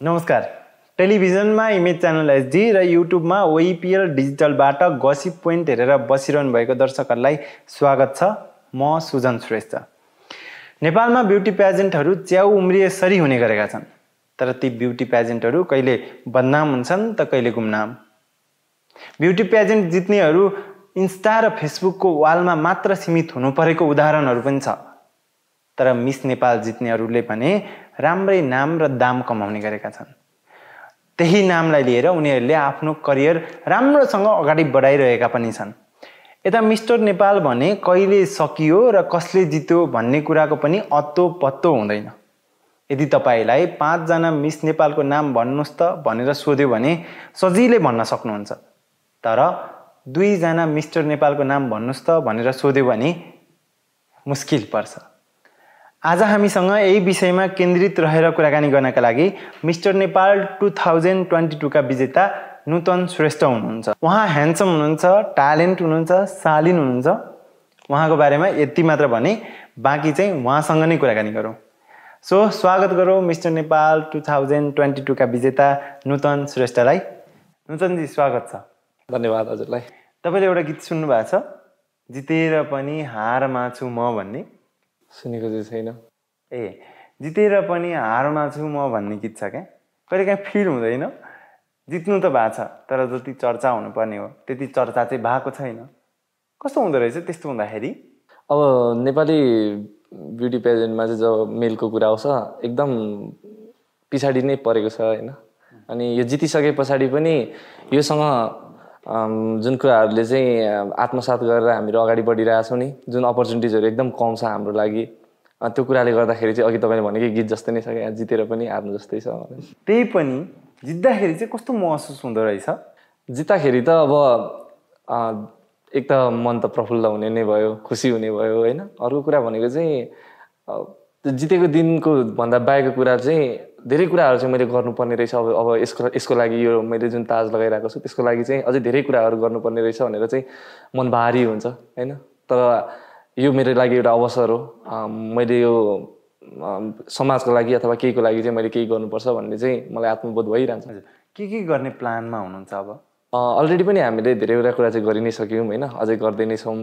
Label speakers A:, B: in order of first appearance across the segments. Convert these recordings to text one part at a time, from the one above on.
A: नमस्कार। टेलिभिजनमा image channel HD र युट्युबमा ओइपिएल डिजिटलबाट गसिप पोइन्ट हेरेर बसिरहनु भएको दर्शकहरूलाई स्वागत छ। म सुजन श्रेष्ठ। नेपालमा ब्युटी प्याजेन्टहरू च्याउ उम्रिएसरी हुने गरेका छन्। तर ती ब्युटी प्याजेन्टहरू कहिले बदनाम हुन्छन् त कहिले गुमनाम। ब्युटी प्याजेन्ट जित्नेहरू इन्स्टा र फेसबुकको वालमा मात्र सीमित हुनु परेको उदाहरणहरू पनि छ। तर मिस नेपाल जित्नेहरूले भने राम्रै नाम र दाम कमाउने गरेका छन्। त्यही नामलाई लिएर उनीहरूले आफ्नो करियर राम्रोसँग अगाडि बढाइरहेका पनि छन्। यता मिस्टर नेपाल भने कहिले सकियो र कसले जित्यो भन्ने कुराको पनि अत्तो पत्तो हुँदैन। यदि तपाईँलाई पाँचजना मिस नेपालको नाम भन्नुहोस् त भनेर सोध्यो भने सजिलै भन्न सक्नुहुन्छ। तर दुईजना मिस्टर नेपालको नाम भन्नुहोस् त भनेर सोध्यो भने मुस्किल पर्छ। आज हामीसँग यही विषयमा केन्द्रित रहेर कुराकानी गर्नका लागि mister Nepal two thousand twenty टूका विजेता नूतन श्रेष्ठ हुनुहुन्छ। उहाँ ह्यान्डसम हुनुहुन्छ ट्यालेन्ट हुनुहुन्छ शालीन हुनुहुन्छ। उहाँको बारेमा यति मात्र भने बाँकी चाहिँ उहाँसँग नै कुराकानी गरौँ। सो स्वागत गरौँ mister Nepal two thousand twenty टूका विजेता नूतन श्रेष्ठलाई। नूतनजी स्वागत छ।
B: धन्यवाद हजुरलाई।
A: तपाईँले एउटा गीत सुन्नु भएको छ? जितेर पनि हारमा छु म भन्ने।
B: सुनेको चाहिँ छैन।
A: ए जितेर पनि हारमा छु म भन्ने गीत छ क्या? कहिले काहीँ फिल हुँदैन। जित्नु त भएको छ तर जति चर्चा हुनुपर्ने हो त्यति चर्चा चाहिँ भएको छैन। कस्तो हुँदो रहेछ त्यस्तो हुँदाखेरि?
B: अब नेपाली ब्युटी पेजेन्टमा चाहिँ जब मेलको कुरा आउँछ एकदम पछाडि नै परेको छ होइन। अनि यो जितिसके पछाडि पनि योसँग जुन कुराहरूले चाहिँ आत्मसात गरेर हामीहरू अगाडि बढिरहेछौँ नि जुन अपर्च्युनिटिजहरू एकदम कम छ हाम्रो लागि त्यो कुराले गर्दाखेरि चाहिँ अघि तपाईँले भनेकै गीत जस्तै नै छ यहाँ जितेर पनि हार्नु जस्तै छ
A: त्यही पनि जित्दाखेरि चाहिँ कस्तो महसुस हुँदो रहेछ?
B: जित्दाखेरि त अब एक त मन त प्रफुल्ल हुने नै भयो खुसी हुने भयो होइन? अर्को कुरा भनेको चाहिँ जितेको दिनको भन्दा बाहेकको कुरा चाहिँ धेरै कुराहरू चाहिँ मैले गर्नुपर्ने रहेछ। अब अब यसको यसको लागि यो मैले जुन ताज लगाइरहेको छु त्यसको लागि चाहिँ अझै धेरै कुराहरू गर्नुपर्ने रहेछ भनेर चाहिँ मन भारी हुन्छ होइन? तर यो मेरो लागि एउटा अवसर हो। मैले यो समाजको लागि अथवा केहीको लागि चाहिँ मैले केही गर्नुपर्छ भन्ने चाहिँ मलाई आत्मबोध भइरहन्छ।
A: के के गर्ने प्लानमा हुनुहुन्छ अब?
B: अलरेडी पनि हामीले धेरैवटा कुरा चाहिँ गरि नै सक्यौँ होइन। अझै गर्दै नै छौँ।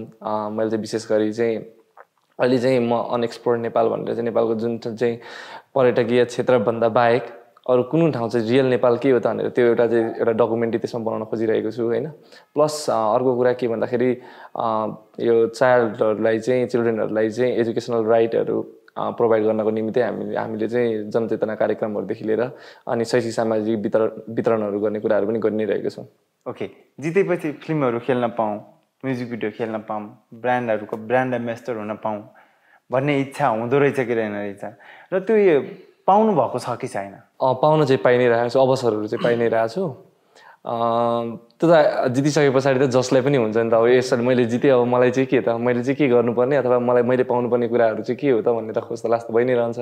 B: मैले चाहिँ विशेष गरी चाहिँ अहिले चाहिँ म अनएक्सप्लोर नेपाल भनेर चाहिँ नेपालको जुन चाहिँ पर्यटकीय क्षेत्रभन्दा बाहेक अरू कुन ठाउँ चाहिँ रियल नेपाल के हो त भनेर त्यो एउटा चाहिँ एउटा डकुमेन्ट्री त्यसमा बनाउन खोजिरहेको छु होइन? प्लस अर्को कुरा के भन्दाखेरि यो चाइल्डहरूलाई चाहिँ चिल्ड्रेनहरूलाई चाहिँ एजुकेसनल राइटहरू प्रोभाइड गर्नको निम्ति हामीले हामीले चाहिँ जनचेतना कार्यक्रमहरूदेखि लिएर अनि शैक्षिक सामाजिक वितरण वितरणहरू गर्ने कुराहरू पनि गरि नै रहेको छौँ।
A: ओके जितेपछि फिल्महरू खेल्न पाऊँ म्युजिक भिडियो खेल्न पाऊँ ब्रान्डहरूको ब्रान्ड एम्बेसडर हुन पाऊँ भन्ने इच्छा हुँदो रहेछ कि रहेन रहेछ? र त्यो पाउनु भएको छ कि छैन?
B: पाउन चाहिँ पाइ नै रहेको छु अवसरहरू चाहिँ पाइ नै रहेको छु। त्यो त जितिसके पछाडि त जसलाई पनि हुन्छ नि त अब यसरी मैले जितेँ अब मलाई चाहिँ के त मैले चाहिँ के गर्नुपर्ने अथवा मलाई मैले पाउनुपर्ने कुराहरू चाहिँ के हो त भन्ने त खोज त लास्ट भइ नै रहन्छ।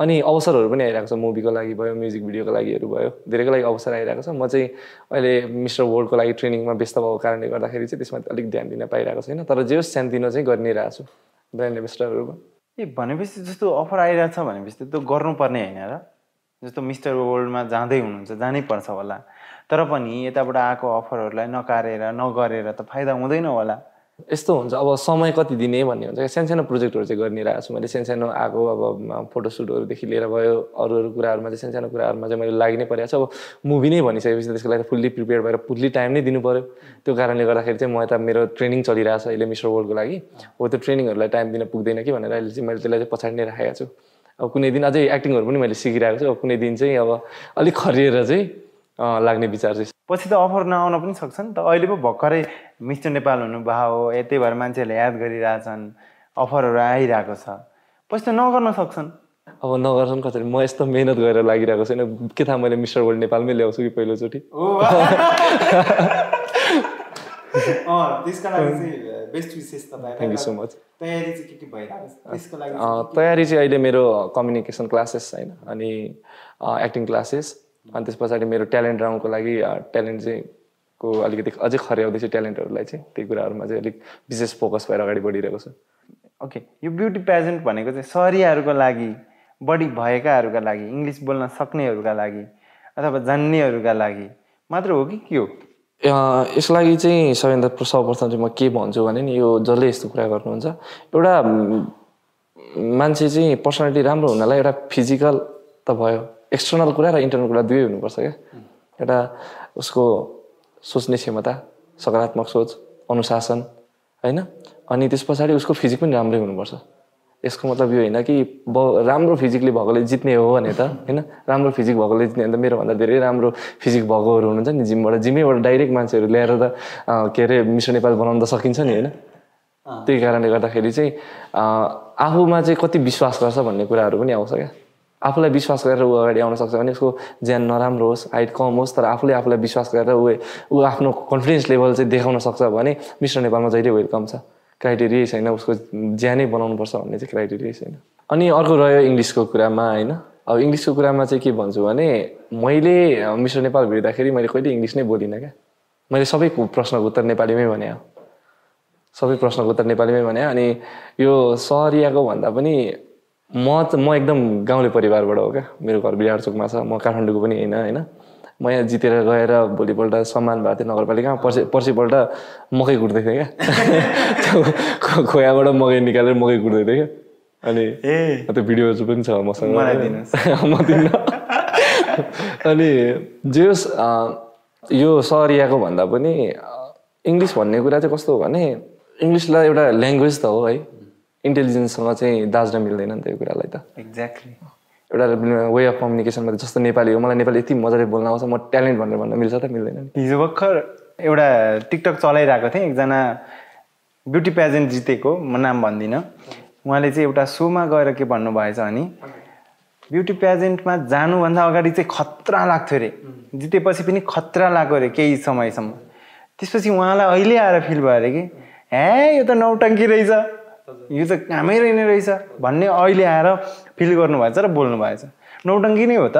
B: अनि अवसरहरू पनि आइरहेको छ मुभीको लागि भयो म्युजिक भिडियोको लागिहरू भयो धेरैको लागि अवसर आइरहेको छ। म चाहिँ अहिले मिस्टर वर्ल्डको लागि ट्रेनिङमा व्यस्त भएको कारणले गर्दाखेरि चाहिँ त्यसमा अलिक ध्यान दिन पाइरहेको छैन तर जे होस् सानोतिनो चाहिँ गरि नै रहेको छु। ब्रान्ड एम्बेसडरहरूको
A: ए भनेपछि जस्तो अफर आइरहेछ भनेपछि त्यो गर्नुपर्ने होइन र। जस्तो मिस्टर वर्ल्डमा जाँदै हुनुहुन्छ जानै पर्छ होला। तर पनि यताबाट आएको अफरहरूलाई नकारेर नगरेर त फाइदा हुँदैन होला।
B: यस्तो हुन्छ अब समय कति दिने भन्ने हुन्छ। सानो सानो प्रोजेक्टहरू चाहिँ गरिरहेको छु मैले। सानो सानो आएको अब फोटोसुटहरूदेखि लिएर भयो अरू अरू कुराहरूमा चाहिँ सानो सानो कुराहरूमा चाहिँ मैले लागि नै परेको छु। अब मुभी नै भनिसकेपछि त्यसको लागि फुल्ली प्रिपेयर भएर फुल्ली टाइम नै दिनु पऱ्यो त्यो कारणले गर्दाखेरि चाहिँ म यता मेरो ट्रेनिङ चलिरहेको छ अहिले मिस्टर वर्ल्डको लागि। हो त्यो ट्रेनिङहरूलाई टाइम दिन पुग्दैन कि भनेर अहिले चाहिँ मैले त्यसलाई चाहिँ पछाडि नै राखेको छु। अब कुनै दिन अझै एक्टिङहरू पनि मैले सिकिरहेको छु। अब कुनै दिन चाहिँ अब अलिक खरिएर चाहिँ लाग्ने विचार चाहिँ
A: पछि त अफर नआउन पनि सक्छ नि त अहिले पो भर्खरै मिस्टर नेपाल हुनुभयो हो यतै भएर मान्छेहरूले याद गरिरहेछन् अफरहरू आइरहेको छ। पछि त नगर्न सक्छन्।
B: अब नगर्छन् कसरी? म यस्तो मेहनत गरेर लागिरहेको छैन। के थाहा मैले मिस्टर वर्ल्ड नेपालमै ल्याउँछु कि पहिलोचोटि? थ्याङ्क यू सो मच तयारी चाहिँ अहिले मेरो कम्युनिकेसन क्लासेस होइन अनि एक्टिङ क्लासेस अनि त्यस पछाडि मेरो ट्यालेन्ट राउन्डको लागि ट्यालेन्ट चाहिँ को अलिकति अझै खर्याउँदैछु ट्यालेन्टहरूलाई चाहिँ त्यही कुराहरूमा चाहिँ अलिक विशेष फोकस भएर अगाडि बढिरहेको छ।
A: ओके यो ब्युटी प्याजेन्ट भनेको चाहिँ सरियाहरूको लागि बढी भएकाहरूका लागि इङ्ग्लिस बोल्न सक्नेहरूका लागि अथवा जान्नेहरूका लागि मात्र हो कि के हो?
B: अँ, यसको लागि चाहिँ सबैभन्दा सर्वप्रथम चाहिँ म के भन्छु भने नि यो जसले यस्तो कुरा गर्नुहुन्छ एउटा मान्छे चाहिँ पर्सनालिटी राम्रो हुनलाई एउटा फिजिकल त भयो। एक्सटर्नल कुरा र इन्टर्नल कुरा दुवै हुनुपर्छ क्या। एउटा उसको सोच्ने क्षमता सकारात्मक सोच अनुशासन होइन? अनि त्यस पछाडि उसको फिजिक पनि राम्रै हुनुपर्छ। यसको मतलब यो होइन कि ब राम्रो फिजिकली भएकोले जित्ने हो भने त होइन? राम्रो फिजिक भएकोले जित्ने भने त मेरोभन्दा धेरै राम्रो फिजिक भएकोहरू हुनुहुन्छ नि जिमबाट। जिमैबाट डाइरेक्ट मान्छेहरू ल्याएर त के अरे मिस्टर नेपाल बनाउन त सकिन्छ नि होइन? त्यही कारणले गर्दाखेरि चाहिँ आफूमा चाहिँ कति विश्वास गर्छ भन्ने कुराहरू पनि आउँछ क्या। आफूलाई विश्वास गरेर ऊ अगाडि आउन सक्छ भने उसको ज्यान नराम्रो होस् हाइट कम होस् तर आफूले आफूलाई विश्वास गरेर ऊ ऊ आफ्नो कन्फिडेन्स लेभल चाहिँ देखाउन सक्छ भने मिस्टर नेपालमा जहिले वेलकम छ। क्राइटेरियै छैन उसको ज्यानै बनाउनुपर्छ भन्ने चाहिँ क्राइटेरियै छैन। अनि अर्को रह्यो इङ्ग्लिसको कुरामा होइन? अब इङ्ग्लिसको कुरामा चाहिँ के भन्छु भने मैले मिस्टर नेपाल भिड्दाखेरि मैले कहिले इङ्ग्लिस नै बोलिनँ क्या। मैले सबै प्रश्नको उत्तर नेपालीमै भने सबै प्रश्नको उत्तर नेपालीमै भने अनि यो सहरियाको भन्दा पनि म त- म एकदम गाउँले परिवारबाट हो क्या। मेरो घर बिहार चोकमा छ म काठमाडौँको पनि होइन होइन। म यहाँ जितेर गएर भोलिपल्ट सम्मान भएको थियो नगरपालिकामा पर्सि पर्सिपल्ट मकै कुट्दै थिएँ क्या। खोयाबाट मकै निकालेर मकै कुट्दै थिएँ क्या। अनि
A: ए।
B: त्यो भिडियोहरू पनि छ मसँग। म दिन्न। अनि जे होस् यो सहरियाको भन्दा पनि इङ्ग्लिस भन्ने कुरा चाहिँ कस्तो हो भने इङ्ग्लिसलाई एउटा ल्याङ्ग्वेज त हो है। इन्टेलिजेन्ससँग चाहिँ दाज्न मिल्दैन नि त यो कुरालाई त।
A: एक्ज्याक्टली
B: एउटा वे अफ कम्युनिकेसनमा त जस्तो नेपाली हो मलाई नेपाली यति मजाले बोल्न आउँछ म ट्यालेन्ट भनेर भन्न मिल्छ त मिल्दैन
A: हिजो भर्खर एउटा टिकटक चलाइरहेको थिएँ एकजना ब्युटी प्याजेन्ट जितेको म नाम भन्दिनँ। उहाँले चाहिँ एउटा सोमा गएर के भन्नुभएछ भने ब्युटी प्याजेन्टमा जानुभन्दा अगाडि चाहिँ खतरा लाग्थ्यो अरे। जितेपछि पनि खतरा लाग्यो अरे केही समयसम्म। त्यसपछि उहाँलाई अहिले आएर फिल भयो अरे कि हे यो त नौटङ्की रहेछ। यो त कामै रहेन रहेछ। भन्ने अहिले आएर फिल गर्नुभएछ र बोल्नु भएछ नौटङ्की नै हो त।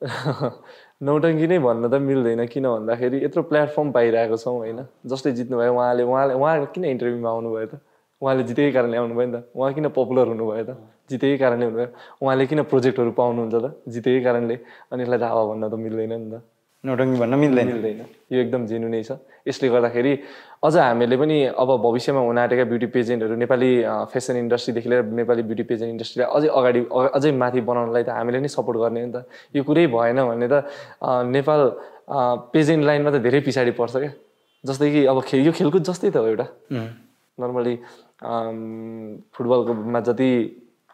B: नौटङ्की नै भन्न त मिल्दैन किन भन्दाखेरि यत्रो प्लेटफर्म पाइरहेको छौँ होइन। जसले जित्नुभयो उहाँले उहाँले उहाँ किन इन्टरभ्यूमा आउनुभयो त? उहाँले जितेकै कारणले आउनुभयो नि त। उहाँ किन पपुलर हुनुभयो त? जितेकै कारणले हुनुभयो। उहाँले किन प्रोजेक्टहरू पाउनुहुन्छ त? जितेकै कारणले। अनि यसलाई दावा भन्न त मिल्दैन नि त।
A: नौटङ्की भन्न मिल्दैन
B: मिल्दैन यो एकदम जेन्युनै छ। यसले गर्दाखेरि अझ हामीले पनि अब भविष्यमा हुन आँटेका ब्युटी पेजेन्टहरू नेपाली फेसन इन्डस्ट्रीदेखि लिएर नेपाली ब्युटी पेजेन्ट इन्डस्ट्रीलाई अझै अगाडि अझै माथि बनाउनलाई त हामीले नै सपोर्ट गर्ने हो नि त। यो कुरै भएन भने त नेपाल पेजेन्ट लाइनमा त धेरै पछाडि पर्छ क्या। जस्तै कि अब खे यो खेलकुद जस्तै त हो एउटा. नर्मली फुटबलकोमा जति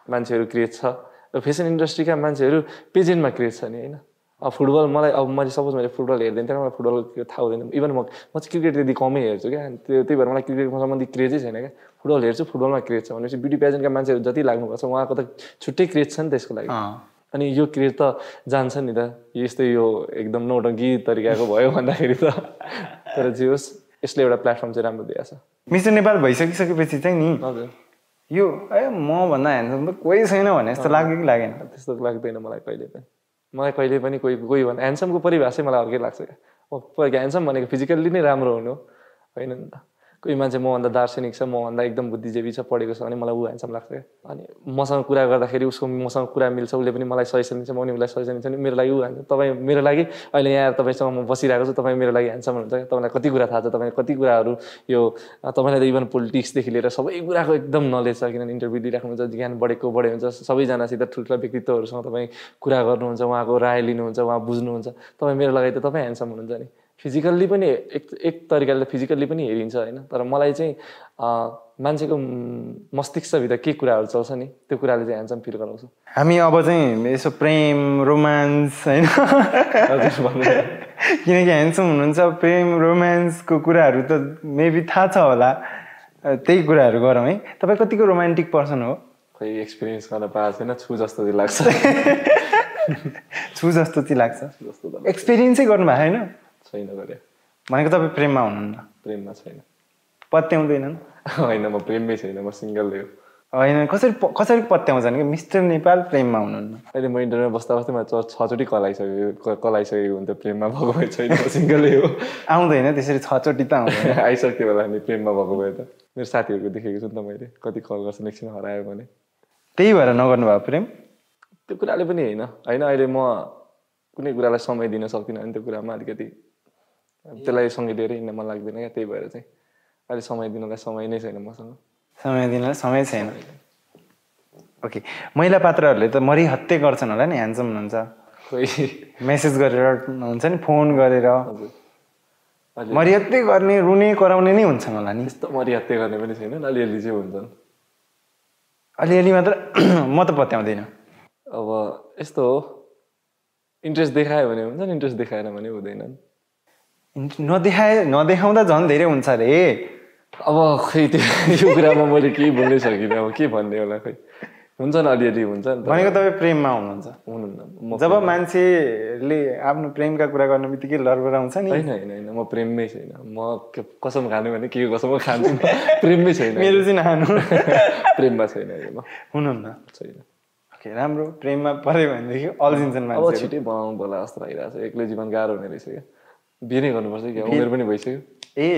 B: मान्छेहरू क्रिएट छ र फेसन इन्डस्ट्रीका मान्छेहरू पेजेन्टमा क्रिएट छ नि होइन? अब फुटबल मलाई अब मैले सपोज मैले फुटबल हेर्दैन थिएन मलाई फुटबल थाहा हुँदैन। इभन म म चाहिँ क्रिकेट त्यति कमै हेर्छु क्या। त्यो त्यही भएर मलाई क्रिकेटमा सम्बन्धी क्रेजै छैन क्या। फुटबल हेर्छु फुटबलमा क्रेज छ। भनेपछि ब्युटी पेजेन्टका मान्छेहरू जति लाग्नुपर्छ उहाँको त छुट्टै क्रेज छ नि त यसको लागि। अनि यो क्रेज त जान्छ नि त। यस्तै यो एकदम नौटङ्की तरिकाको भयो भन्दाखेरि त। तर जे होस् यसले एउटा प्लेटफर्म चाहिँ राम्रो दिएको छ।
A: मिस्टर नेपाल भइसकिसकेपछि चाहिँ नि
B: हजुर।
A: यो ए म भन्दा त कोही छैन भने जस्तो लाग्यो कि लागेन?
B: त्यस्तो लाग्दैन मलाई कहिले पनि। मलाई कहिले पनि कोही कोही भन्दा ह्यान्डसमको परिभाषै मलाई अर्कै लाग्छ क्या। ह्यान्डसम भनेको फिजिकल्ली नै राम्रो हुनु होइन नि त। कोही मान्छे मभन्दा दार्शनिक छ मभन्दा एकदम बुद्धिजीवी छ पढेको छ भने मलाई ऊ ह्यान्डसम लाग्छ अनि मसँग कुरा गर्दाखेरि उसको मसँग कुरा मिल्छ उसले पनि मलाई सजेसन दिन्छ म पनि उसलाई सजेसन दिन्छ मेरो लागि ऊ ह्यान्डसम तपाईँ मेरो लागि अहिले यहाँ तपाईँसँग म बसिरहेको छु तपाईँ मेरो लागि ह्यान्डसम हुनुहुन्छ तपाईँलाई कति कुरा थाहा छ तपाईँले कति कुराहरू यो तपाईँलाई त इभन पोलिटिक्सदेखि लिएर सबै कुराको एकदम नलेज छ। किनभने इन्टरभ्यू दिइराख्नुहुन्छ ज्ञान बढेको बढे हुन्छ सबैजनासित ठुल्ठुला व्यक्तित्वहरूसँग तपाईँ कुरा गर्नुहुन्छ उहाँको राय लिनुहुन्छ उहाँ बुझ्नुहुन्छ। तपाईँ मेरो लागि त तपाईँ ह्यान्डसम हुनुहुन्छ नि। फिजिकल्ली पनि एक एक तरिकाले फिजिकल्ली पनि हेरिन्छ होइन। तर मलाई चाहिँ मान्छेको मस्तिष्कभित्र के कुराहरू चल्छ नि त्यो कुराले चाहिँ ह्यान्डसम फिल गराउँछ।
A: हामी अब चाहिँ यसो प्रेम रोमान्स होइन? किनकि ह्यान्डसम हुनुहुन्छ प्रेम रोमान्सको कुराहरू त मेबी थाहा छ होला। त्यही कुराहरू गरौँ है। तपाईँ कतिको रोमान्टिक पर्सन हो?
B: खोइ एक्सपिरियन्स गर्न पाएको छैन छु जस्तो चाहिँ लाग्छ।
A: छु जस्तो चाहिँ लाग्छ। एक्सपिरियन्सै गर्नु भएको छैन?
B: छैन गरे
A: भनेको तपाईँ प्रेममा हुनुहुन्न।
B: प्रेममा छैन।
A: पत्याउँदैनन्
B: होइन म प्रेममै छैन म सिङ्गलै हो।
A: होइन कसरी कसरी पत्याउँछन् कि मिस्टर नेपाल प्रेममा हुनुहुन्न?
B: अहिले म इन्टरनेटमा बस्दा बस्दै म छ- छचोटि कलाइसकेको क- कलाइसकेको हुन्थ्यो प्रेममा भएको भए छैन सिङ्गलै हो।
A: आउँदैन त्यसरी छचोटि त आउँदैन।
B: आइसक्यो होला नि प्रेममा भएको भए त। मेरो साथीहरूको देखेको छु नि त मैले कति कल गर्छ एकछिन हरायो भने।
A: त्यही भएर नगर्नु भयो प्रेम?
B: त्यो कुराले पनि होइन। होइन अहिले म कुनै कुरालाई समय दिन सक्दिनँ भने त्यो कुरामा अलिकति त्यसलाई सँगै लिएर हिँड्न मन लाग्दैन क्या त्यही भएर चाहिँ अहिले समय दिनलाई समय नै छैन मसँग।
A: समय दिनलाई समय छैन। ओके महिला पात्रहरूले त मरिहत्ते गर्छन् होला नि ह्यान्डसम हुनुहुन्छ।
B: खोइ।
A: मेसेज गरेर हुन्छ नि फोन गरेर। मरिहत्ते गर्ने रुने कराउने नै हुन्छन् होला नि।
B: त्यस्तो मरिहत्ते गर्ने पनि छैन अलिअलि चाहिँ हुन्छन्।
A: अलिअलि मात्र म त पत्याउँदिनँ।
B: अब यस्तो हो। इन्ट्रेस्ट देखायो भने हुन्छ इन्ट्रेस्ट देखाएन भने हुँदैनन्।
A: नदेखाए नदेखाउँदा झन् धेरै हुन्छ अरे।
B: अब खै त्यो यो कुरामा मैले केही बोल्नै सकिनँ। अब के भन्ने होला खै? हुन्छ नि अलिअलि हुन्छ नि
A: भनेको तपाईँ प्रेममा हुनुहुन्छ।
B: हुनुहुन्न।
A: जब मान्छेले आफ्नो प्रेमका कुरा गर्ने बित्तिकै लरबराउँछ नि।
B: होइन होइन होइन। म प्रेममै छैन। म कसम खानु भने के कसम खान्छु? प्रेममै छैन
A: मेरो चाहिँ नहानु
B: प्रेममा छैन म।
A: हुनुहुन्न।
B: छैन।
A: ओके राम्रो। प्रेममा पऱ्यो भनेदेखि अल्झिन्छन्
B: अब
A: मान्छे
B: छिटै बनाउनु पर्ला जस्तो लागिरहेको छ। एक्लै जीवन गाह्रो हुने रहेछ क्या। बिहे नै गर्नुपर्छ क्या उमेर पनि भइसक्यो।
A: ए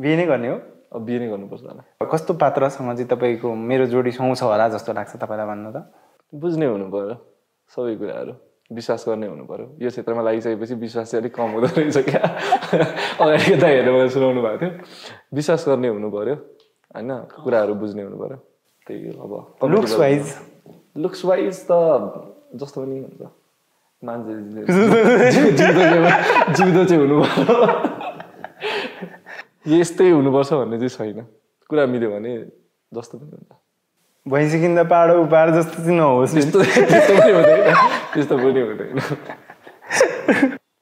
A: बिहे नै गर्ने हो?
B: अब बिहे नै गर्नुपर्छ होला।
A: कस्तो पात्रसँग चाहिँ तपाईँको मेरो जोडी सुहाउँछ होला जस्तो लाग्छ तपाईँलाई भन्नु त?
B: बुझ्ने हुनु पर्यो सबै कुराहरू। विश्वास गर्ने हुनु पर्यो यो क्षेत्रमा लागिसकेपछि विश्वास चाहिँ अलिक कम हुँदो रहेछ क्या? अगाडि यता हेरेर मलाई सुनाउनु भएको थियो। विश्वास गर्ने हुनु पर्यो होइन? कुराहरू बुझ्ने हुनु पर्यो त्यही हो अब।
A: लुक्स वाइज
B: लुक्स वाइज त जस्तो पनि हुन्छ। मान्छे जिउँदो चाहिँ जिउँदो चाहिँ हुनु पर्यो यस्तै हुनुपर्छ भन्ने चाहिँ छैन कुरा मिल्यो भने जस्तो पनि हुन्छ
A: भइसकिँदा पाडो उपाड जस्तो चाहिँ नहोस्
B: त्यस्तो त्यस्तो पनि हुँदैन त्यस्तो पनि हुँदैन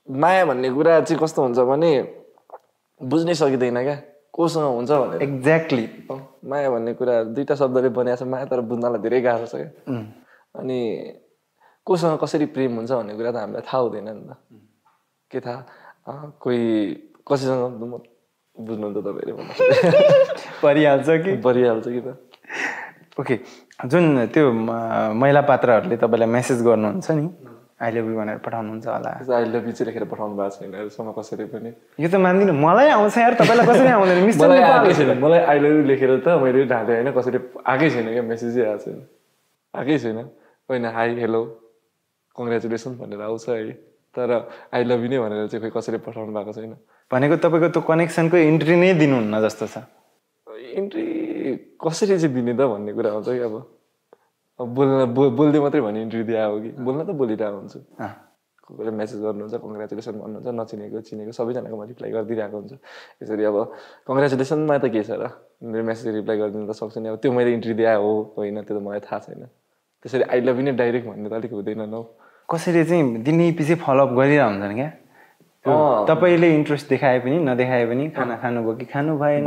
B: माया भन्ने कुरा चाहिँ कस्तो हुन्छ भने बुझ्नै सकिँदैन क्या कोसँग हुन्छ भनेर
A: एक्ज्याक्टली
B: माया भन्ने कुरा दुईवटा शब्दले बनाएको छ माया तर बुझ्नलाई धेरै गाह्रो छ क्या अनि कोसँग कसरी प्रेम हुन्छ भन्ने कुरा त हामीलाई थाहा हुँदैन नि त। के थाहा? कोही कसैसँग म बुझ्नुहुन्छ तपाईँले भन्नु
A: परिहाल्छ कि?
B: परिहाल्छ कि त।
A: ओके। जुन त्यो महिला पात्रहरूले तपाईँलाई मेसेज गर्नुहुन्छ नि आई लभ यु भनेर पठाउनुहुन्छ होला।
B: त्यस्तो अहिले बिच लेखेर पठाउनु भएको छैन अहिलेसम्म कसैले पनि।
A: यो त मान्दिनँ मलाई आउँछ यार तपाईँलाई कसरी आउँदैन।
B: मलाई आएकै छैन। मलाई अहिले लेखेर त मैले ढालेँ होइन कसैले आएकै छैन क्या मेसेजै आएको छैन। आएकै छैन। होइन हाई हेलो कङ्ग्रेचुलेसन भनेर आउँछ है। तर आई लभ यु नै भनेर चाहिँ खोइ कसैले पठाउनु भएको छैन।
A: भनेको तपाईँको त्यो कनेक्सनको इन्ट्री नै दिनुहुन्न जस्तो छ।
B: इन्ट्री कसरी चाहिँ दिने त भन्ने कुरा हुन्छ कि अब। बोल्न बो बोल्दै मात्रै भने इन्ट्री दिए हो कि? बोल्न त बोलिरहेको हुन्छु। कोही कोहीले मेसेज गर्नुहुन्छ कङ्ग्रेचुलेसन भन्नुहुन्छ नचिनेको चिनेको सबैजनाकोमा रिप्लाई गरिदिरहेको हुन्छ। यसरी अब कङ्ग्रेचुलेसनमा त के छ र? मेरो मेसेज रिप्लाई गरिदिनु त सक्छु नि। अब त्यो मैले इन्ट्री दिए हो होइन त्यो त मलाई थाहा छैन। त्यसरी आई लभ यु नै डाइरेक्ट भन्ने त अलिक हुँदैन न हौ।
A: कसैले चाहिँ दिनै पछि फलोअप गरिरह हुन्छन् क्या। तपाईँले इन्ट्रेस्ट देखाए पनि नदेखाए पनि खाना खानुभयो कि खानु भएन?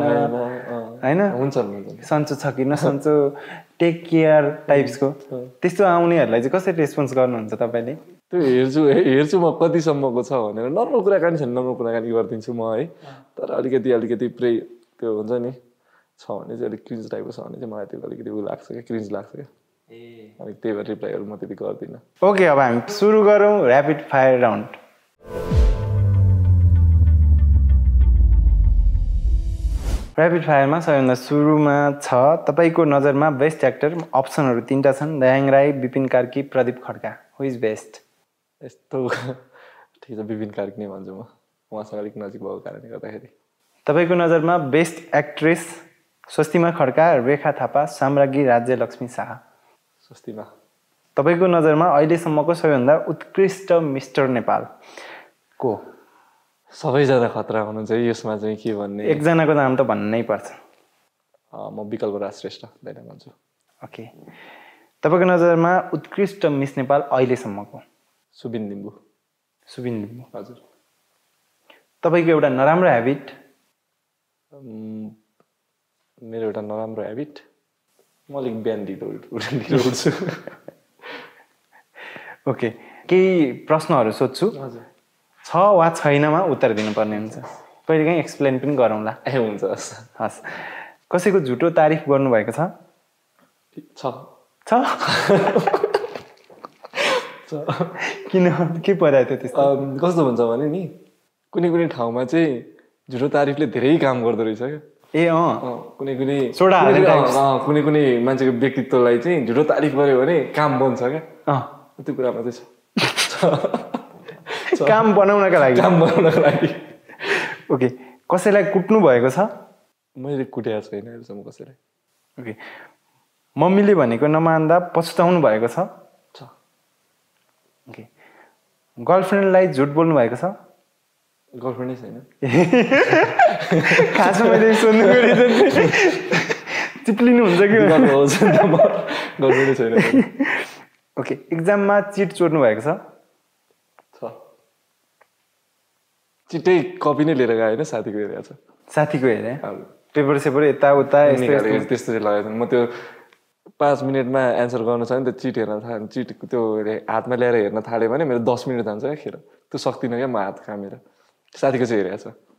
A: होइन?
B: हुन्छ
A: सन्चो छ कि नसन्चो? टेक केयर टाइप्सको त्यस्तो आउनेहरूलाई चाहिँ कसरी रेस्पोन्स गर्नुहुन्छ तपाईँले?
B: त्यो हेर्छु हेर्छु म कतिसम्मको छ भनेर। नर्मल कुराकानी छ भने नर्मल कुराकानी गरिदिन्छु म है। तर अलिकति अलिकति प्रे त्यो हुन्छ नि छ भने चाहिँ अलिक क्रिन्ज टाइपको छ भने चाहिँ मलाई त्यो अलिकति उयो लाग्छ क्या क्रिन्ज लाग्छ क्या। अनि त्यही भएर रिप्लाईहरू म त्यति गर्दिनँ।
A: ओके अब हामी सुरु गरौँ ऱ्यापिड फायर राउन्ड ऱ्यापिड फायरमा सबैभन्दा सुरुमा छ तपाईँको नजरमा बेस्ट एक्टर अप्सनहरू तिनवटा छन् Dayang Rai Bipin Karki Pradeep Khadka. Who is best
B: यस्तो ठिक छ विपिन कार्क नै भन्छु म। उहाँसँग अलिक नजिक भएको कारणले गर्दाखेरि।
A: तपाईँको नजरमा बेस्ट एक्ट्रेस स्वस्तिमा खड्का रेखा थापा साम्राज्ञी राज्य लक्ष्मी शाह।
B: स्वस्तिमा
A: तपाईँको नजरमा अहिलेसम्मको सबैभन्दा उत्कृष्ट मिस्टर नेपाल को
B: सबैजना खतरा हुनुहुन्छ यसमा चाहिँ के भन्ने?
A: एकजनाको नाम त भन्नै पर्छ।
B: म विकल्प राज श्रेष्ठ भन्छु।
A: ओके। तपाईँको नजरमा उत्कृष्ट मिस नेपाल अहिलेसम्मको?
B: सुबिन लिम्बू।
A: सुबिन लिम्बू।
B: हजुर।
A: तपाईँको एउटा नराम्रो ह्याबिट
B: उम्, मेरो एउटा नराम्रो ह्याबिट म अलिक बिहान ढिलो ढिलो उठ्छु।
A: ओके केही प्रश्नहरू सोध्छु?
B: हजुर।
A: छ वा छैनमा उत्तर दिनुपर्ने हुन्छ। कहिले काहीँ एक्सप्लेन पनि गरौँला।
B: ए हुन्छ हस्।
A: हस्। कसैको झुटो तारिफ गर्नुभएको छ?
B: छ।
A: किन? के परेको थियो त्यस्तो?
B: कस्तो हुन्छ भने नि कुनै कुनै ठाउँमा चाहिँ झुटो तारिफले धेरै काम गर्दो रहेछ क्या।
A: ए अँ।
B: कुनै कुनै
A: सोडा
B: कुनै कुनै- मान्छेको व्यक्तित्वलाई चाहिँ झुटो तारिफ गर्यो भने काम बन्छ क्या।
A: अँ।
B: त्यो कुरामा चाहिँ छ।
A: काम बनाउनका लागि।
B: काम बनाउनको लागि।
A: ओके कसैलाई कुट्नु भएको छ?
B: मैले कुटेको छैन अहिलेसम्म कसैलाई।
A: ओके मम्मीले भनेको नमान्दा पछुताउनु भएको छ?
B: छ।
A: ओके गर्लफ्रेन्डलाई झुट बोल्नु भएको छ?
B: गर्लफ्रेन्डै छैन।
A: खासमा मैले सोध्नु चिप्लिनुहुन्छ कि
B: छैन
A: ओके इक्जाममा चिट चोर्नु भएको
B: छ छिट्टै कपी नै लिएर गयो होइन साथीको हेरेको छ
A: साथीको हेरे पेपर सेपर यताउता
B: त्यस्तो लगाएको म त्यो पाँच मिनटमा एन्सर गर्नु छ भने त्यो चिट हेर्न थाल्यो चिट त्यो हातमा ल्याएर हेर्न थाल्यो भने मेरो दस मिनट जान्छ क्या खेर त्यो सक्दिनँ क्या म हात कामेर साथीको चाहिँ हेरेको छ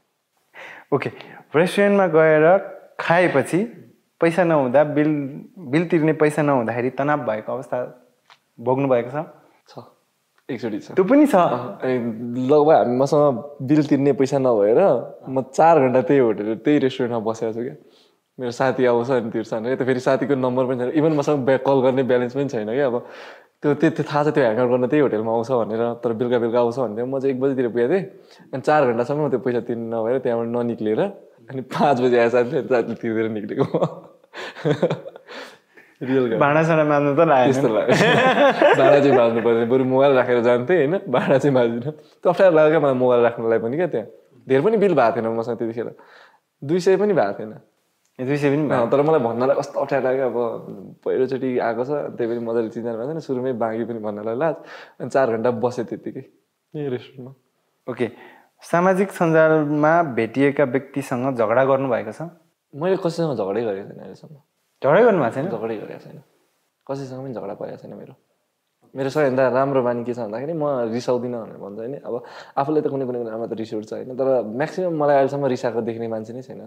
A: ओके रेस्टुरेन्टमा गएर खाएपछि पैसा नहुँदा बिल बिल तिर्ने पैसा नहुँदाखेरि तनाव भएको अवस्था भोग्नु भएको छ?
B: छ। एकचोटि छ।
A: त्यो पनि छ।
B: लगभग हामी मसँग बिल तिर्ने पैसा नभएर म चार घन्टा त्यही होटेल त्यही रेस्टुरेन्टमा बसेको छु क्या। मेरो साथी आउँछ अनि तिर्छ भने यता फेरि साथीको नम्बर पनि छैन। इभन मसँग कल गर्ने ब्यालेन्स पनि छैन क्या अब। त्यो त्यो त्यो थाहा छ त्यो ह्याङ्गआउट गर्न त्यही होटेलमा आउँछ भनेर तर बेलुका बेलुका आउँछ भनेर म चाहिँ एक बजीतिर पुगेको थिएँ अनि चार घन्टासम्म त्यो पैसा तिर्नु नभएर त्यहाँबाट ननिक्लेर अनि पाँच बजी आएर साथी साथी तिर्देर निक्लेको रियल
A: भाँडासाँडा मान्नु त
B: त्यस्तो
A: लागेन
B: लाग्यो भाडा चाहिँ बाँच्नु पर्ने बरु मोबाइल राखेर जान्थेँ होइन भाडा चाहिँ बाँच्दिनँ त्यो अप्ठ्यारो लाग्यो क्या मलाई मोबाइल राख्नलाई पनि क्या त्यहाँ धेरै पनि बिल भएको थिएन मसँग त्यतिखेर दुई सय पनि भएको थिएन
A: ए, दुई सय पनि भयो।
B: तर मलाई भन्नलाई कस्तो अप्ठ्यारो लाग्यो अब पहिलोचोटि आएको छ त्यही पनि मजाले चिन्जान भएको छैन सुरुमै बाँकी पनि भन्नलाई लाज अनि चार घन्टा बसेँ त्यत्तिकै यही रेस्टुरेन्टमा।
A: ओके। सामाजिक सञ्जालमा भेटिएका व्यक्तिसँग झगडा गर्नुभएको छ?
B: मैले कसैसँग झगडै गरेको छैन अहिलेसम्म।
A: झगडै गर्नुभएको छैन?
B: झगडै गरेको छैन। कसैसँग पनि झगडा परेको छैन मेरो। मेरो सबैभन्दा राम्रो बानी के छ भन्दाखेरि म रिसाउँदिनँ भनेर भन्छ होइन। अब आफूले त कुनै कुनै कुरामा त रिस उठ्छ होइन। तर म्याक्सिमम् मलाई अहिलेसम्म रिसाएको देख्ने मान्छे नै छैन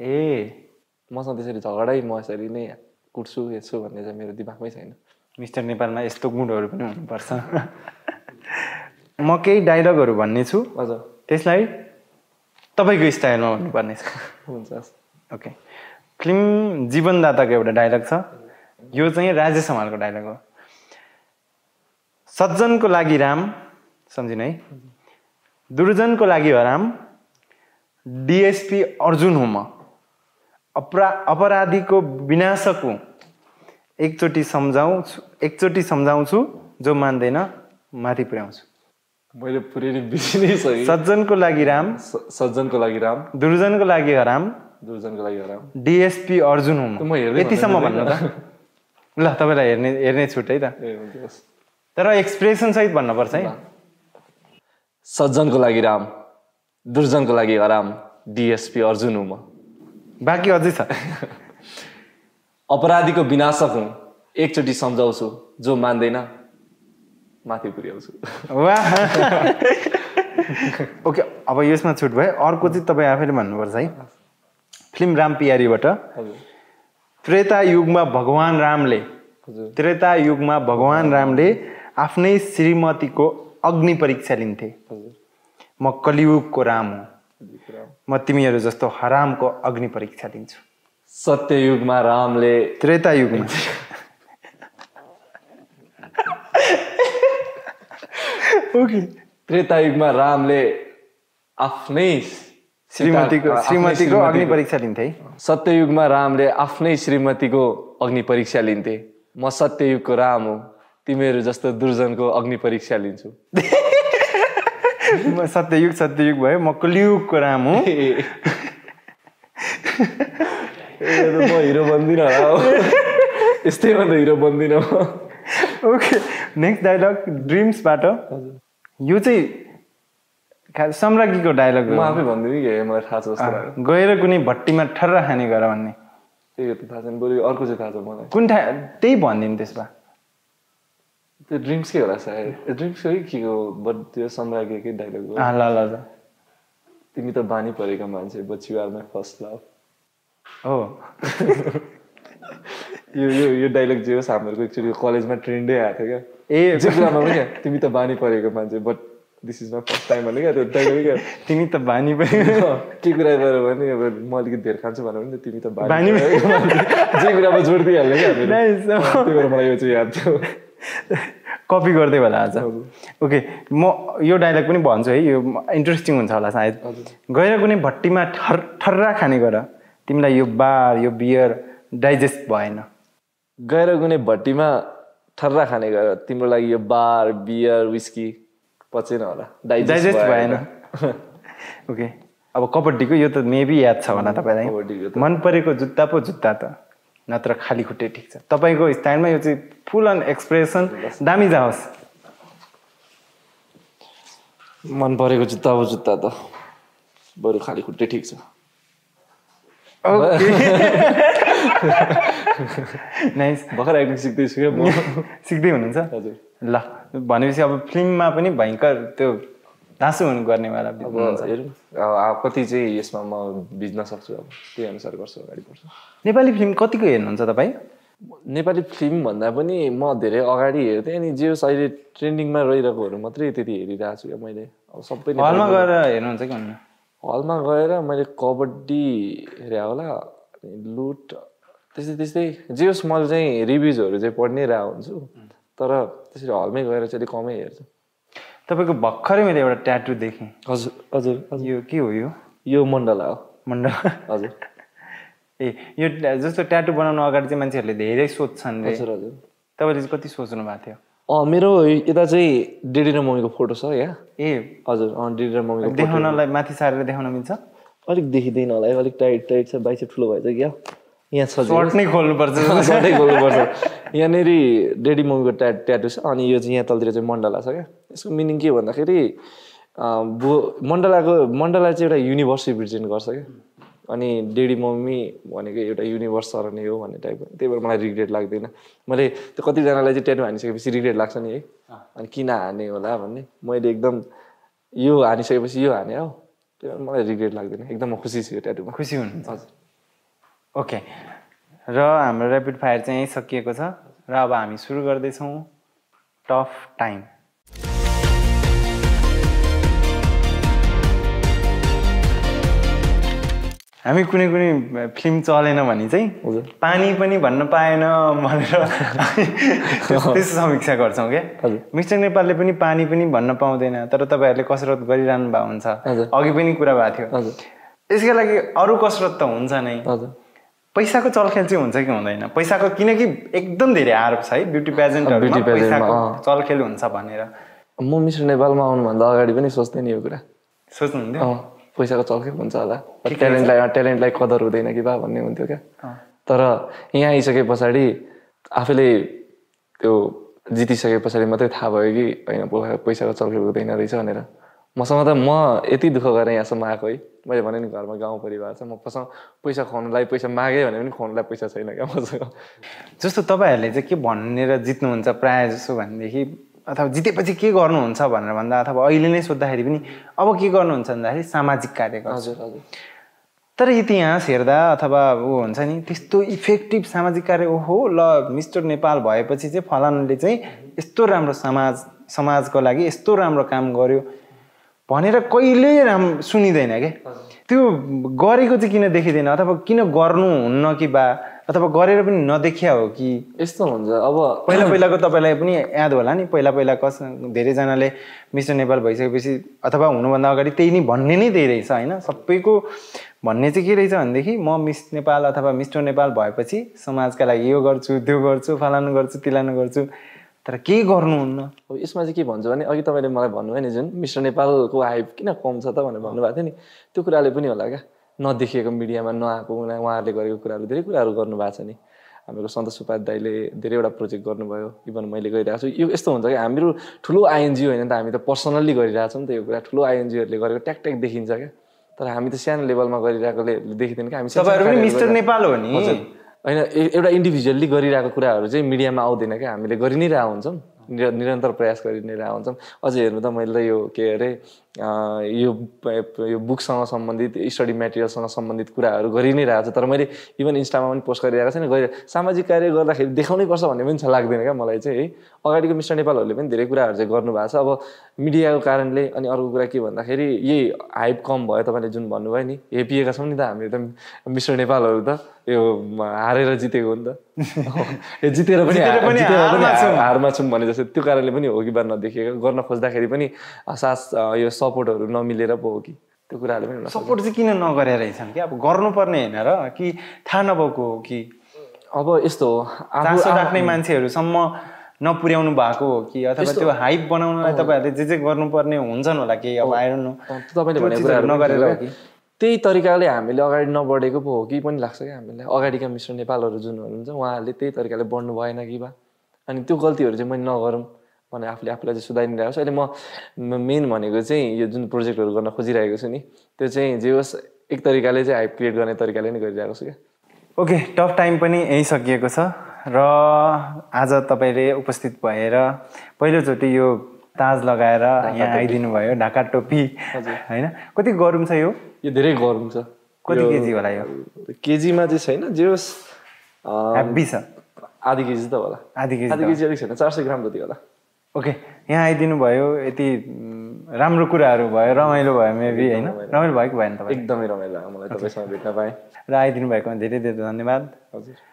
A: ए
B: मसँग त्यसरी झगडै म यसरी नै कुट्छु हेर्छु भन्ने चाहिँ मेरो दिमागमै छैन।
A: मिस्टर नेपालमा यस्तो गुणहरू पनि हुनुपर्छ। म केही डाइलगहरू भन्ने छु।
B: हजुर।
A: त्यसलाई तपाईँको स्टाइलमा भन्नुपर्ने छ।
B: हुन्छ
A: ओके। फिल्म जीवनदाताको एउटा डायलग छ। यो चाहिँ राजेश हमालको डायलग हो। सज्जनको लागि राम सम्झिनु है। दुर्जनको लागि हराम। डिएसपी अर्जुन हुँ म। अपरा अपराधीको विनाशक एकचोटि सम्झाउँछु एकचोटि सम्झाउँछु जो मान्दैन माथि पुर्याउँछु।
B: मैले पुरै सकेँ
A: सज्जनको लागि राम।
B: सज्जनको लागि राम।
A: दुर्जनको लागि हराम।
B: दुर्जनको लागि राम
A: डिएसपी अर्जुन हुँ म यतिसम्म
B: भन्नु
A: त। ल तपाईँलाई हेर्ने हेर्ने छुट है त। तर एक्सप्रेसन सहित भन्नुपर्छ है।
B: सज्जनको लागि राम। दुर्जनको लागि हराम। डिएसपी अर्जुन हुँ म।
A: बाँकी अझै छ।
B: अपराधीको विनाशक हुँ। एकचोटि सम्झाउँछु जो मान्दैन माथि पुर्याउँछु।
A: ओके अब यसमा छुट भयो अर्को चाहिँ तपाईँ आफैले भन्नुपर्छ है। फिल्म राम पियारीबाट। त्रेता युगमा भगवान् रामले त्रेता युगमा भगवान् रामले आफ्नै श्रीमतीको अग्नि परीक्षा लिन्थे। म कलियुगको राम हुँ। म तिमीहरू जस्तो हरामको अग्नि परीक्षा लिन्छु
B: सत्ययुगमा रामले
A: त्रेता युगमा ओके।
B: त्रेतायुगमा रामले आफ्नै
A: श्रीमतीको श्रीमतीको अग्नि परीक्षा लिन्थे।
B: सत्ययुगमा रामले आफ्नै श्रीमतीको अग्नि परीक्षा लिन्थे। म सत्ययुगको राम हो। तिमीहरू जस्तो दुर्जनको अग्नि परीक्षा लिन्छु।
A: म सत्ययुग सत्ययुग भयो म कलियुगको राम हुँ।
B: म हिरो बन्दिनँ होला हो। यस्तैमा त हिरो बन्दिनँ म।
A: ओके नेक्स्ट डायलग ड्रिम्सबाट यो चाहिँ सम्राज्ञीको डायलग
B: म आफै भनिदिनु कि मलाई थाहा छ जस्तो
A: गएर कुनै भट्टीमा ठर्रा खाने गर भन्ने।
B: त्यही त थाहा छैन बरु अर्को चाहिँ थाहा छ मलाई।
A: कुन ठा त्यही भनिदिनु त्यसमा।
B: त्यो ड्रिम्सकै होला सायद। ड्रिम्सको कि के हो? बट त्यो सम्राज्ञकै डाइलग हो।
A: ल ल ल।
B: तिमी त बानी परेका मान्छे but you are my first love
A: हो।
B: यो यो यो डाइलग जे होस् हामीहरूको एक्चुली कलेजमा ट्रेन्डै आएको थियो क्या।
A: ए।
B: जे कुरामा पनि क्या तिमी त बानी परेको मान्छे but this is my first time भने क्या त्यो टाइम क्या।
A: तिमी त बानी पनि
B: के कुरा गऱ्यो भने अब म अलिकति धेरै खान्छु भन्यो भने तिमी त
A: बानी
B: जे कुरामा जोड दिइहाल्यो क्या. त्यही भएर मलाई यो चाहिँ याद थियो।
A: कपी गर्दै होला आज। ओके म यो डाइलग पनि भन्छु है यो इन्ट्रेस्टिङ हुन्छ होला सायद। गएर कुनै भट्टीमा ठर ठर्रा खाने गर तिमीलाई यो बार यो बियर डाइजेस्ट भएन।
B: गएर कुनै भट्टीमा ठर्रा खाने गर तिम्रो लागि यो बार बियर विस्की पचेन होला।
A: डाइजेस्ट भएन। ओके अब कबड्डीको यो त मेबी याद छ होला तपाईँलाई। मन परेको जुत्ता पो जुत्ता त। नत्र खाली खुट्टे ठिक छ। तपाईँको स्टाइलमा यो चाहिँ फुल अन एक्सप्रेसन दामी जाओस्।
B: मन परेको जुत्ता हो जुत्ता त। बरु खाली खुट्टै ठिक छ।
A: नाइस
B: भर्खर एक्टिङ सिक्दैछु क्या म।
A: सिक्दै हुनुहुन्छ?
B: हजुर।
A: ल भनेपछि अब फिल्ममा पनि भयङ्कर त्यो धाँसु हुनु गर्नेवाला
B: अब हेरौँ। अब कति चाहिँ यसमा म भिज्न सक्छु अब? त्यही अनुसार गर्छु अगाडि बढ्छु।
A: नेपाली फिल्म कतिको हेर्नुहुन्छ तपाईँ?
B: नेपाली फिल्म भन्दा पनि म धेरै अगाडि हेर्थेँ अनि जे होस् अहिले ट्रेन्डिङमा रहिरहेकोहरू मात्रै त्यति हेरिरहेको छु क्या मैले। अब सबै
A: हलमा गएर हेर्नुहुन्छ कि
B: हलमा गएर मैले कबड्डी हेरेँ होला अनि लुट त्यस्तै त्यस्तै। जे होस् मैले चाहिँ रिभ्युजहरू चाहिँ पढ्नै रहेको हुन्छु तर त्यसरी हलमै गएर चाहिँ अलिक कमै हेर्छु।
A: तपाईँको भर्खरै मैले एउटा ट्याटु देखेँ।
B: हजुर हजुर
A: यो के हो यो?
B: यो मण्डला हो।
A: मण्डल।
B: हजुर।
A: ए यो जस्तो ट्याटु बनाउनु अगाडि चाहिँ मान्छेहरूले धेरै सोध्छन्
B: हजुर हजुर।
A: तपाईँले चाहिँ कति सोच्नु भएको थियो?
B: अँ मेरो यता चाहिँ डेडी र मम्मीको फोटो छ यहाँ
A: ए।
B: हजुर अँ डेडी र मम्मीको
A: देखाउनलाई माथि सारेर देखाउन मिल्छ?
B: अलिक देखिँदैन होला है अलिक टाइट टाइट छ बाइसेप ठुलो भएछ क्या? यहाँ छ
A: सर्ट नै खोल्नुपर्छ।
B: सधैँ खोल्नुपर्छ। यहाँनिर डेडी मम्मीको ट्या ट्याटु छ। अनि यो चाहिँ यहाँ तलतिर चाहिँ मण्डला छ क्या। यसको मिनिङ के भन्दाखेरि बु मण्डलाको मण्डला चाहिँ एउटा युनिभर्स रिप्रेजेन्ट गर्छ क्या। अनि डेडी मम्मी भनेको एउटा युनिभर्स नै हो भन्ने टाइपको त्यही भएर मलाई रिग्रेट लाग्दैन। मैले त्यो कतिजनालाई चाहिँ ट्याटु हानिसकेपछि रिग्रेट लाग्छ नि है। अनि किन हाने होला भन्ने। मैले एकदम यो हानिसकेपछि यो हाने हो। त्यही भएर मलाई रिग्रेट लाग्दैन। एकदम म खुसी छु यो ट्याटुमा
A: खुसी हुनुहुन्छ।
B: हजुर।
A: ओके। र हाम्रो ऱ्यापिड फायर चाहिँ यहीँ सकिएको छ। र अब हामी सुरु गर्दैछौँ। टफ टाइम हामी कुनै कुनै फिल्म चलेन भने चाहिँ पानी पनि भन्न पाएन भनेर त्यस- त्यस्तो समीक्षा गर्छौँ क्या। मिस्टर नेपालले पनि पानी पनि भन्न पाउँदैन तर तपाईँहरूले कसरत गरिरहनु भएको हुन्छ। अघि पनि कुरा भएको थियो। यसका लागि अरू कसरत त हुन्छ नै। पैसाको चलखेल चाहिँ हुन्छ कि हुँदैन? पैसाको किनकि एकदम धेरै आरोप छ है ब्युटी पेजेन्टहरूमा
B: मा,
A: पैसाको। चलखेल हुन्छ भनेर।
B: म मिस्टर नेपालमा आउनुभन्दा अगाडि पनि सोच्थेँ नि यो कुरा।
A: सोच्नुहुन्थ्यो?
B: पैसाको चल्खेप हुन्छ होला। ट्यालेन्टलाई ट्यालेन्टलाई कदर हुँदैन कि बा भन्ने हुन्थ्यो क्या। तर यहाँ आइसके पछाडि आफैले त्यो जितिसके पछाडि मात्रै थाहा भयो कि होइन पैसा- पैसाको चल्खेप हुँदैन रहेछ भनेर। मसँग त म यति दुःख गरेँ यहाँसम्म आएको है। मैले भने नि घरमा गाउँ परिवार छ म मसँग पैसा खुवाउनुलाई पैसा मागेँ भने पनि खुवाउनुलाई पैसा छैन क्या मसँग।
A: जस्तो तपाईँहरूले चाहिँ के भनेर जित्नुहुन्छ प्रायः जसो भनेदेखि अथवा जितेपछि के गर्नुहुन्छ भनेर भन्दा अथवा अहिले नै सोद्धाखेरि पनि अब के गर्नुहुन्छ भन्दाखेरि सामाजिक कार्य
B: हजुर हजुर।
A: तर इतिहास हेर्दा अथवा ऊ हुन्छ नि त्यस्तो इफेक्टिभ सामाजिक कार्य ओहो ल मिस्टर नेपाल भएपछि चाहिँ फलानुले चाहिँ यस्तो राम्रो समाज समाजको लागि यस्तो राम्रो काम गर्यो। भनेर कहिल्यै राम सुनिँदैन क्या त्यो गरेको चाहिँ किन देखिँदैन? अथवा किन गर्नुहुन्न कि बा? अथवा गरेर पनि नदेखिया हो कि?
B: यस्तो हुन्छ अब
A: पहिला पहिलाको तपाईँलाई पनि याद होला नि। पहिला पहिला कस धेरैजनाले मिस्टर नेपाल भइसकेपछि अथवा हुनुभन्दा अगाडि त्यही नै भन्ने नै त्यही रहेछ होइन? सबैको भन्ने चाहिँ के रहेछ भनेदेखि म मिस नेपाल अथवा मिस्टर नेपाल भएपछि समाजका लागि यो गर्छु त्यो गर्छु फलानु गर्छु तिलानु गर्छु। तर केही गर्नुहुन्न?
B: अब यसमा चाहिँ के भन्छु भने अघि तपाईँले मलाई भन्नुभयो नि जुन मिस्टर नेपालको हाइप किन कम छ त भनेर भन्नुभएको थियो नि। त्यो कुराले पनि होला क्या। नदेखिएको मिडियामा नआएको उहाँहरूले गरेको कुराहरू धेरै कुराहरू गर्नुभएको छ नि। हाम्रो सन्तोष उपाध्यायले धेरैवटा प्रोजेक्ट गर्नुभयो। इभन मैले गरिरहेको छु। यो यस्तो हुन्छ कि हाम्रो ठुलो आइएनजिओ होइन त। हामी त पर्सनल्ली गरिरहेछौँ नि त यो कुरा। ठुलो आइएनजिओहरूले गरेको ट्याक ट्याक देखिन्छ क्या। तर हामी त सानो लेभलमा गरिरहेकोले देखिँदैन कि हामी
A: मिस्टर नेपाल हो नि।
B: होइन एउटा इन्डिभिजुअल्ली गरिरहेको कुराहरू चाहिँ मिडियामा आउँदैन क्या। हामीले गरि नै रहेको हुन्छौँ। निर- निरन्तर प्रयास गरि नै रहेको हुन्छौँ। अझै हेर्नु त मैले यो के अरे यो यो बुकसँग सम्बन्धित स्टडी मेटेरियलसँग सम्बन्धित कुराहरू गरि नै रहेको छ। तर मैले इभन इन्स्टामा पनि पोस्ट गरिरहेको छैन गरि सामाजिक कार्य गर्दाखेरि देखाउनै पर्छ भन्ने पनि छ लाग्दैन क्या मलाई चाहिँ है। अगाडिको मिस्टर नेपालहरूले पनि धेरै कुराहरू चाहिँ गर्नुभएको छ। अब मिडियाको कारणले अनि अर्को कुरा के भन्दाखेरि यही हाइप कम भयो तपाईँले जुन भन्नुभयो नि हेपिएका छौँ नि त हामी त मिस्टर नेपालहरू त यो हारेर जितेको हो नि त। यो जितेर पनि
A: हारमा छौँ।
B: भने जस्तो त्यो कारणले पनि हो कि बा नदेखिएको। गर्न खोज्दाखेरि पनि सास यो सपोर्टहरू नमिलेर पो हो कि? त्यो कुराहरूले पनि
A: सपोर्ट चाहिँ किन नगरे रहेछन् कि? अब गर्नुपर्ने होइन र कि थाहा नभएको हो कि?
B: अब यस्तो हो आफू
A: राख्ने मान्छेहरूसम्म नपुर्याउनु भएको हो कि? अथवा त्यो हाइप बनाउनलाई तपाईँहरूले जे जे गर्नुपर्ने हुन्छन् होला केही अब आइरहनु
B: तपाईँले भनेको कुराहरू
A: नगरेर हो कि?
B: कि? त्यही तरिकाले हामीले अगाडि नबढेको पो हो कि? पनि लाग्छ क्या हामीलाई। अगाडिका मिस्टर नेपालहरू जुन हुनुहुन्छ उहाँहरूले त्यही तरिकाले बढ्नु भएन कि बा? अनि त्यो गल्तीहरू चाहिँ मैले नगरौँ। भने आफूले आफूलाई चाहिँ सुधारिरहेको छु। अहिले म मेन भनेको चाहिँ यो जुन प्रोजेक्टहरू गर्न खोजिरहेको छु नि त्यो चाहिँ जे होस् एक तरिकाले चाहिँ हाइप क्रिएट गर्ने तरिकाले नै गरिरहेको छु क्या।
A: ओके टफ टाइम पनि यहीँ सकिएको छ र आज तपाईँले उपस्थित भएर पहिलोचोटि यो ताज लगाएर यहाँ आइदिनु भयो ढाका टोपी होइन? कति गरौँ छ यो?
B: यो धेरै गरौँ छ।
A: कति केजी होला यो?
B: केजीमा चाहिँ छैन जे होस्
A: हेब्बी छ।
B: आधी केजी त होला।
A: आधी केजी
B: आधी केजी अलिक छैन चार सय ग्राम जति होला।
A: ओके यहाँ आइदिनु भयो यति राम्रो कुराहरू भयो रमाइलो भयो मेबी होइन? रमाइलो। भयो कि भएन तपाईँ।
B: एकदमै रमाइलो। लाग्यो मलाई तपाईँसँग भेट्न पाएँ।
A: र आइदिनु भएकोमा धेरै धेरै धन्यवाद।
B: हजुर।